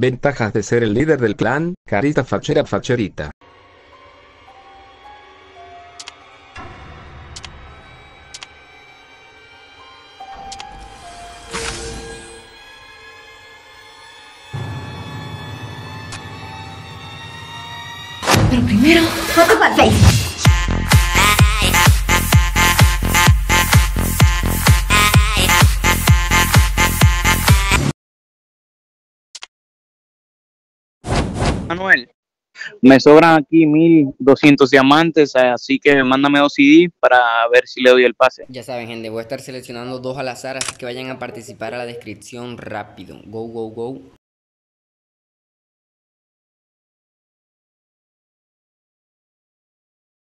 Ventajas de ser el líder del clan, carita fachera facherita. Pero primero, Manuel, me sobran aquí 1200 diamantes, así que mándame dos CD para ver si le doy el pase. Ya saben, gente, voy a estar seleccionando dos al azar, así que vayan a participar a la descripción rápido. Go, go, go.